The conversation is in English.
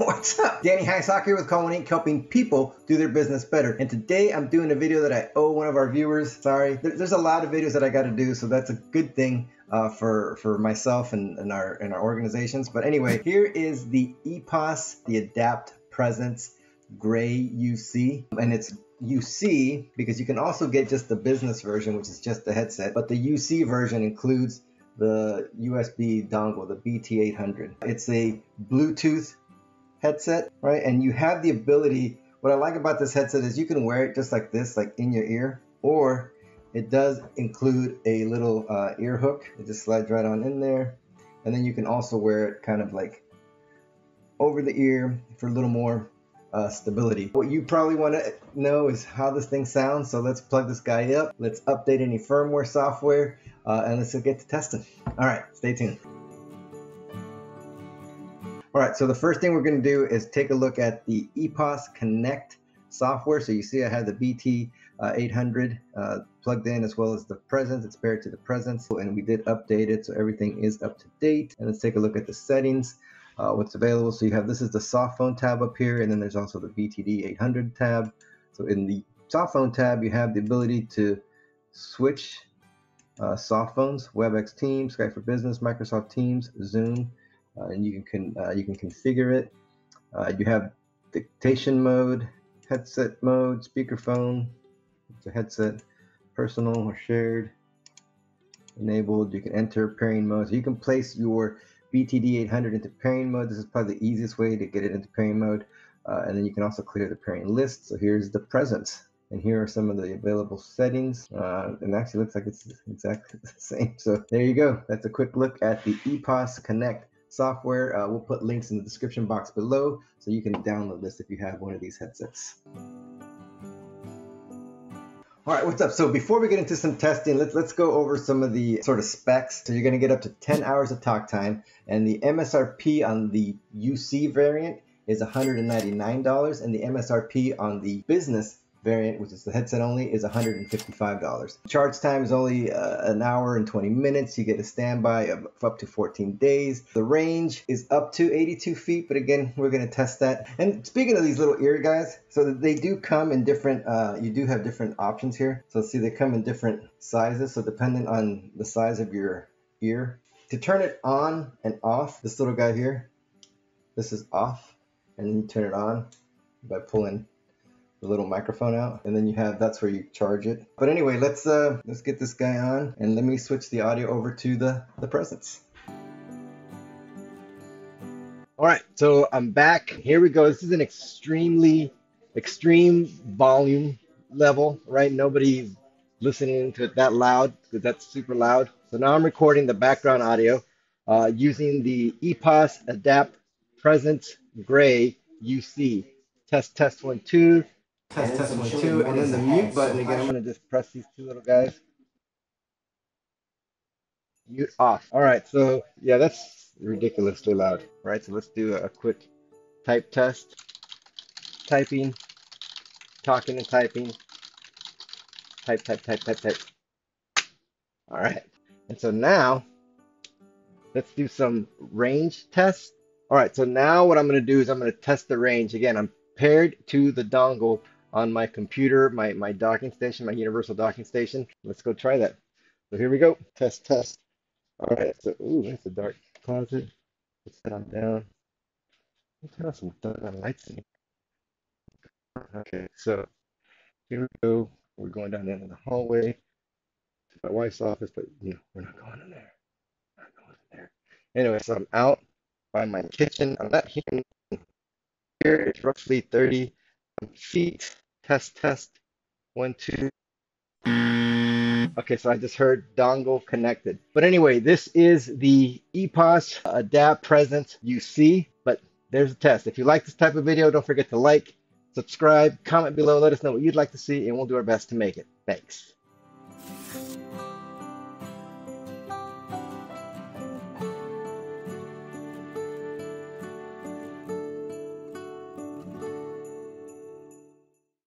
What's up? Danny Hayasaka here with Call Inc. helping people do their business better. And today I'm doing a video that I owe one of our viewers. Sorry, there's a lot of videos that I got to do, so that's a good thing uh, for for myself and, and our and our organizations. But anyway, here is the EPOS, the Adapt Presence Gray UC, and it's UC because you can also get just the business version, which is just the headset. But the UC version includes the USB dongle, the BT800. It's a Bluetooth headset, right? And you have the ability, what I like about this headset is you can wear it just like this, like in your ear, or it does include a little uh, ear hook. It just slides right on in there. And then you can also wear it kind of like over the ear for a little more uh, stability. What you probably want to know is how this thing sounds. So let's plug this guy up. Let's update any firmware software uh, and let's get to testing. All right, stay tuned. All right, so the first thing we're going to do is take a look at the EPOS Connect software. So you see I have the BT uh, 800 uh, plugged in as well as the presence. It's paired to the presence and we did update it so everything is up to date. And let's take a look at the settings, uh, what's available. So you have this is the soft phone tab up here and then there's also the BTD 800 tab. So in the soft phone tab, you have the ability to switch uh, soft phones, WebEx Teams, Skype for Business, Microsoft Teams, Zoom, and you can uh, you can configure it. Uh, you have dictation mode, headset mode, speakerphone, it's a headset, personal or shared, enabled. You can enter pairing mode. So you can place your BTD 800 into pairing mode. This is probably the easiest way to get it into pairing mode. Uh, and then you can also clear the pairing list. So here's the presence. And here are some of the available settings. Uh, and actually looks like it's exactly the same. So there you go. That's a quick look at the EPOS Connect software. Uh, we'll put links in the description box below so you can download this if you have one of these headsets. All right, what's up? So before we get into some testing, let's let's go over some of the sort of specs. So you're going to get up to 10 hours of talk time, and the MSRP on the UC variant is $199, and the MSRP on the business variant, which is the headset only, is $155. Charge time is only uh, an hour and 20 minutes. You get a standby of up to 14 days. The range is up to 82 feet, but again, we're going to test that. And speaking of these little ear guys, so they do come in different, uh, you do have different options here. So see, they come in different sizes. So depending on the size of your ear, to turn it on and off, this little guy here, this is off, and then you turn it on by pulling the little microphone out and then you have that's where you charge it. But anyway let's uh let's get this guy on and let me switch the audio over to the the presence. All right so i'm back. Here we go. This is an extremely extreme volume level right? Nobody's listening to it that loud because that's super loud. So now i'm recording the background audio uh, using the epos adapt presence gray uc test test one two Test, test one, two, and then the mute button again. I'm gonna just press these two little guys. Mute off. All right, so yeah, that's ridiculously loud, right? So let's do a quick type test. Typing, talking and typing. Type, type, type, type, type. All right, and so now let's do some range tests. All right, so now what I'm gonna do is I'm gonna test the range. Again, I'm paired to the dongle on my computer, my, my docking station, my universal docking station. Let's go try that. So here we go. Test, test. All right. So, ooh, that's a dark closet. Let's set on down. Let's turn on some lights in Okay, so here we go. We're going down into the hallway to my wife's office, but you know, we're not going in there. We're not going in there. Anyway, so I'm out by my kitchen. I'm not here. Here it's roughly 30 feet. Test, test. One, two. Okay, so I just heard dongle connected. But anyway, this is the EPOS Adapt Presence UC. But there's a test. If you like this type of video, don't forget to like, subscribe, comment below, let us know what you'd like to see, and we'll do our best to make it. Thanks.